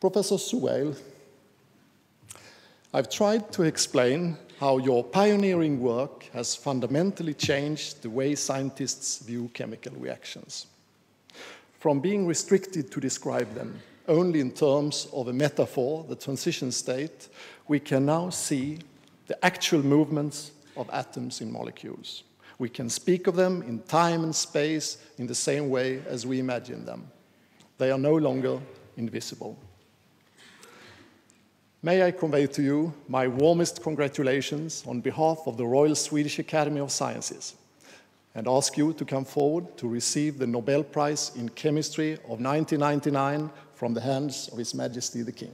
Professor Zewail, I've tried to explain how your pioneering work has fundamentally changed the way scientists view chemical reactions. From being restricted to describe them only in terms of a metaphor, the transition state, we can now see the actual movements of atoms in molecules. We can speak of them in time and space in the same way as we imagine them. They are no longer invisible. May I convey to you my warmest congratulations on behalf of the Royal Swedish Academy of Sciences and ask you to come forward to receive the Nobel Prize in Chemistry of 1999 from the hands of His Majesty the King.